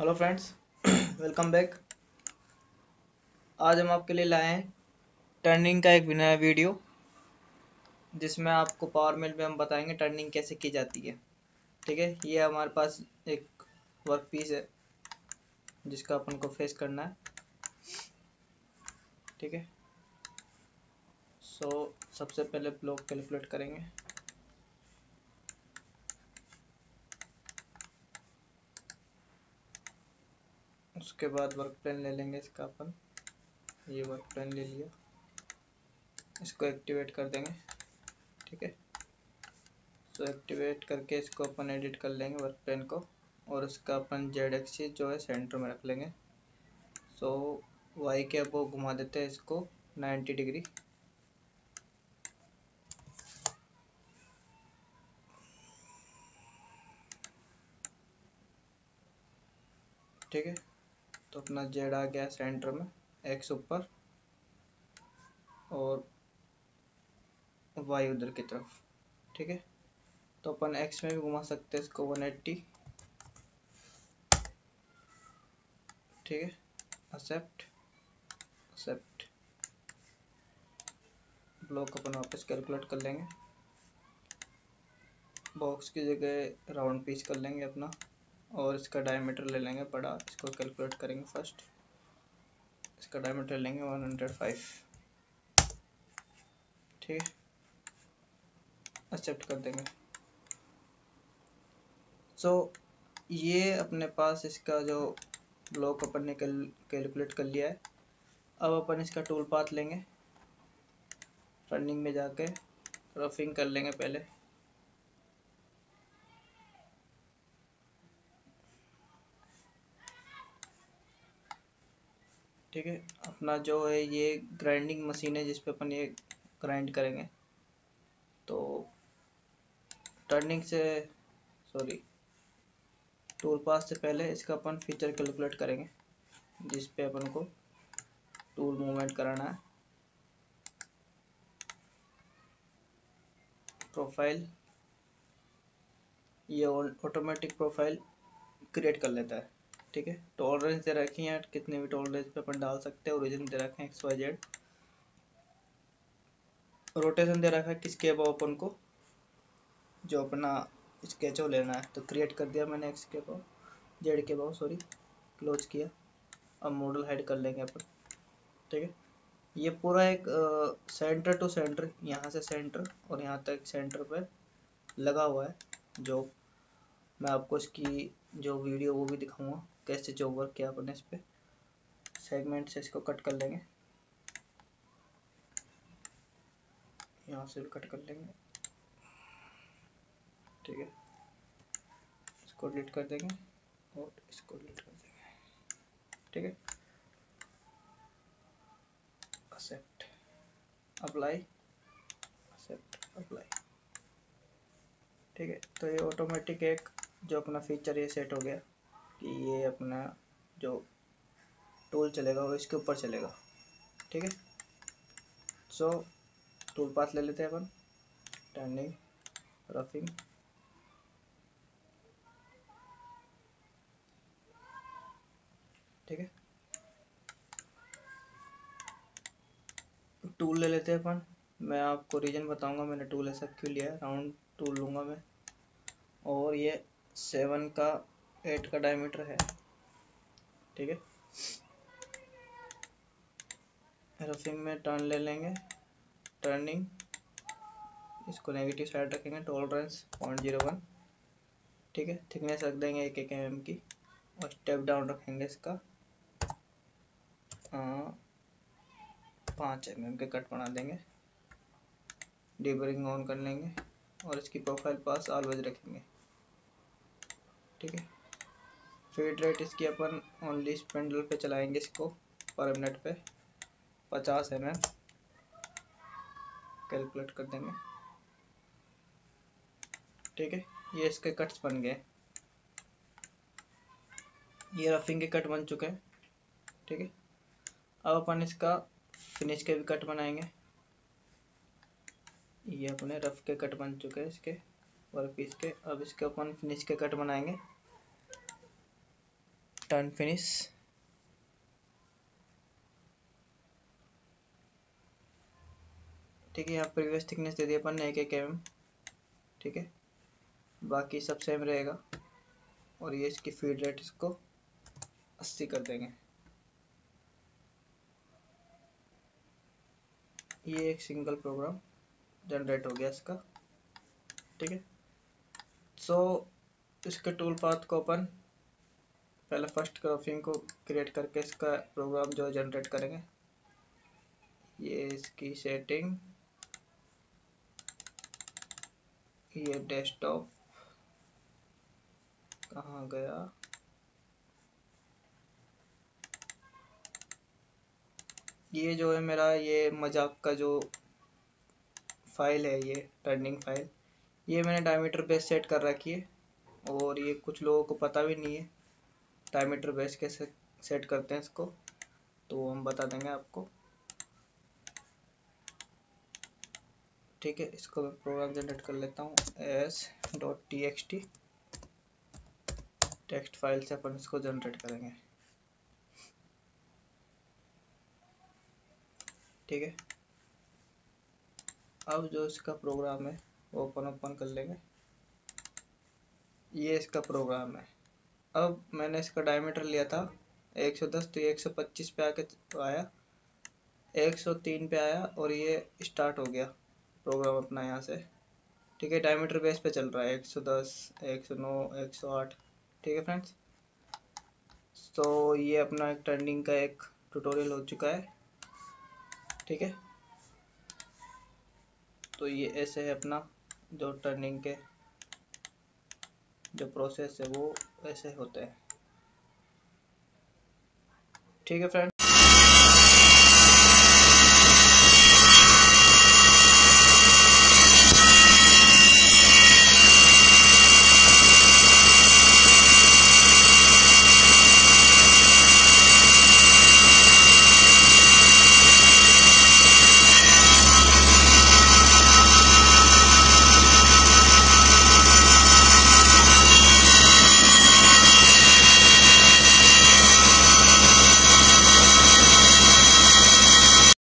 Hello friends welcome back आज हम आपके लिए लाए हैं टर्निंग का एक नया वीडियो जिसमें आपको पावर मिल में हम बताएँगे टर्निंग कैसे की जाती है। ठीक है, ये हमारे पास एक वर्क पीस है, जिसका अपन को फेस करना है। ठीक है सो सबसे पहले ब्लॉक कैलकुलेट करेंगे। उसके बाद वर्क प्लान ले लेंगे इसका अपन। ये वर्क प्लान ले लिया। इसको एक्टिवेट कर देंगे। ठीक है? सो एक्टिवेट करके इसको अपन एडिट कर लेंगे वर्क प्लान को। और इसका अपन जेड एक्सिस जो है सेंटर में रख लेंगे। सो वाई के अब वो घुमा देते हैं इसको 90 डिग्री ठीक है? तो अपना जेड आ गया सेंटर में एक्स ऊपर और वाई उधर की तरफ़, ठीक है? तो अपन एक्स में भी घुमा सकते हैं इसको 180 ठीक है? एक्सेप्ट एक्सेप्ट ब्लॉक अपन वापस कैलकुलेट कर लेंगे। बॉक्स की जगह राउंड पीस कर लेंगे अपना। और इसका डायमीटर ले लेंगे बड़ा इसको कैलकुलेट करेंगे फ़र्स्ट इसका डायमीटर लेंगे 105 ठीक? है एक्सेप्ट कर देंगे। सो so, ये अपने पास इसका जो ब्लॉक अपन ने कैलकुलेट कर लिया है अब अपन इसका टूल पाथ लेंगे। रनिंग में जाके रफिंग कर लेंगे पहले। ठीक है, अपना जो है ये ग्राइंडिंग मशीन है जिसपे अपन ये ग्राइंड करेंगे। तो टर्निंग से सॉरी टूल पास से पहले इसका अपन फीचर कैलकुलेट करेंगे जिस पे अपन को टूल मूवमेंट कराना है। प्रोफ़ाइल ये ऑटोमेटिक प्रोफ़ाइल क्रिएट कर लेता है। ठीक है? टॉलरेंस दे रखी है कितने भी टॉलरेंस पे अपन डाल सकते हैं ओरिजिन दे रखे हैं एक्स वाई जेड रोटेशन दे रखा है किसके अब अपन को जो अपना स्केचो लेना है। तो क्रिएट कर दिया मैंने एक्स के अबाव जेड के अबाव सॉरी क्लोज किया। अब मॉडल हाइड कर लेंगे अपन ठीक है? ये पूरा एक आ, सेंटर टू सेंटर यहाँ से सेंटर और यहाँ तक सेंटर पे लगा हुआ है। जो मैं आपको इसकी जो वीडियो वो भी दिखाऊँगा। कैसे जो वर्क किया अपन इस पर सेगमेंट से इसको कट कर लेंगे। यहाँ से भी कट कर लेंगे। ठीक है। इसको डिलीट कर देंगे और इसको डिलीट कर देंगे। ठीक है। एक्सेप्ट अप्लाई एक्सेप्ट अप्लाई ठीक है। तो ये ऑटोमेटिक एक जो अपना फीचर ये सेट हो गया। कि ये अपना जो टूल चलेगा वो इसके ऊपर चलेगा। ठीक है? सो टूल पाथ ले लेते हैं अपन। टर्निंग रफिंग ठीक है? टूल ले लेते हैं अपन। मैं आपको रीजन बताऊँगा, मैंने टूल ऐसा क्यों लिया राउंड टूल लूँगा मैं। और ये सेवन का एट का डायमीटर है। ठीक है? रफिंग में टर्न ले लेंगे। टर्निंग इसको नेगेटिव साइड रखेंगे। टॉलरेंस पॉइंट ज़ीरो वन ठीक है? थिकनेस रख देंगे एक एक एम की और स्टेप डाउन रखेंगे इसका। पाँच एम एम के कट बना देंगे। डिबरिंग ऑन कर लेंगे और इसकी प्रोफ़ाइल पास ऑलवेज रखेंगे। ठीक है? फ़ीड रेट इसकी अपन ओनली स्पेंडल पे चलाएँगे इसको पर मिनट पे, पचास एम एम कैलकुलेट कर देंगे। ठीक है? ये इसके कट्स बन गए। ये रफिंग के कट बन चुके हैं। ठीक है? अब अपन इसका फिनिश के भी कट बनाएँगे। ये अपने रफ के कट बन चुके हैं इसके वर्क पीस के। अब इसके अपन फिनिश के कट बनाएँगे। टर्न फिनिश ठीक है, यहाँ प्रीवियस थिकनेस दे दिया अपन ने एक एक एम ठीक है? बाकी सब सेम रहेगा। और ये इसकी फ़ीड रेट इसको अस्सी कर देंगे। ये एक सिंगल प्रोग्राम जनरेट हो गया इसका। ठीक है? सो इसके टूल पाथ को अपन पहले फ़र्स्ट क्रॉपिंग को क्रिएट करके इसका प्रोग्राम जो जनरेट करेंगे। ये इसकी सेटिंग ये डेस्कटॉप कहाँ गया? ये जो है मेरा ये मज़ाक का जो फ़ाइल है, ये टर्निंग फ़ाइल ये मैंने डायमीटर पे सेट कर रखी है और ये कुछ लोगों को पता भी नहीं है। डायमीटर बेस कैसे सेट करते हैं इसको तो हम बता देंगे आपको। ठीक है, इसको मैं प्रोग्राम जनरेट कर लेता हूँ S dot T X T text file से अपन इसको जनरेट करेंगे। ठीक है? अब जो इसका प्रोग्राम है, वो ओपन ओपन कर लेंगे। ये इसका प्रोग्राम है। अब मैंने इसका डायमीटर लिया था। 110 तो ये 125 पे आके आया। 103 पे आया और ये स्टार्ट हो गया प्रोग्राम अपना यहाँ से। ठीक है डायमीटर बेस पे चल रहा है। 110 109 108 ठीक है फ्रेंड्स तो ये अपना एक टर्निंग का एक ट्यूटोरियल हो चुका है। ठीक है? तो ये ऐसे है अपना, जो टर्निंग के जो प्रोसेस है वो ऐसे होता है। ठीक है फ्रेंड